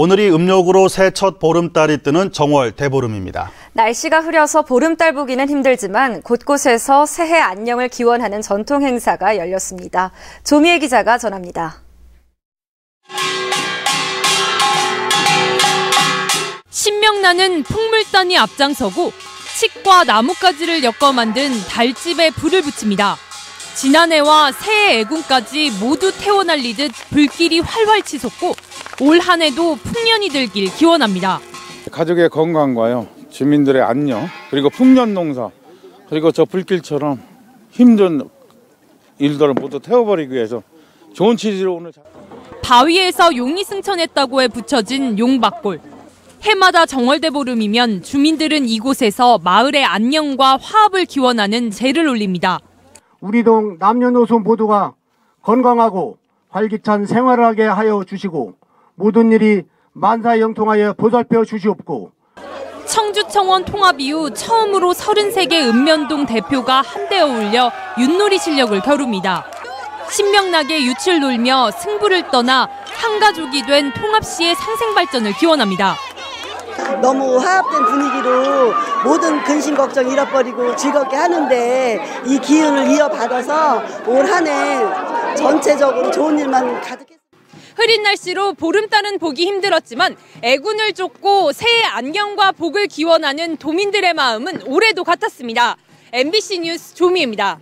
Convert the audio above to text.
오늘이 음력으로 새 첫 보름달이 뜨는 정월 대보름입니다. 날씨가 흐려서 보름달 보기는 힘들지만 곳곳에서 새해 안녕을 기원하는 전통 행사가 열렸습니다. 조미애 기자가 전합니다. 신명나는 풍물단이 앞장서고 칡과 나뭇가지를 엮어 만든 달집에 불을 붙입니다. 지난해와 새해 애군까지 모두 태워 날리듯 불길이 활활 치솟고 올 한 해도 풍년이 들길 기원합니다. 가족의 건강과요, 주민들의 안녕, 그리고 풍년 농사, 그리고 저 불길처럼 힘든 일들을 모두 태워버리기 위해서 좋은 취지로 오늘 바위에서 용이 승천했다고 해 붙여진 용박골. 해마다 정월대 보름이면 주민들은 이곳에서 마을의 안녕과 화합을 기원하는 제를 올립니다. 우리 동 남녀노소 모두가 건강하고 활기찬 생활을 하게 하여 주시고 모든 일이 만사형통하여 보살펴 주시옵고 청주청원 통합 이후 처음으로 33개 읍면동 대표가 한데 어울려 윷놀이 실력을 겨룹니다. 신명나게 유출 놀며 승부를 떠나 한 가족이 된 통합시의 상생 발전을 기원합니다. 너무 화합된 분위기로 모든 근심 걱정 잃어버리고 즐겁게 하는데 이 기운을 이어받아서 올 한 해 전체적으로 좋은 일만 가득했습니다. 흐린 날씨로 보름달은 보기 힘들었지만 애군을 쫓고 새해 안녕과 복을 기원하는 도민들의 마음은 올해도 같았습니다. MBC 뉴스 조미입니다.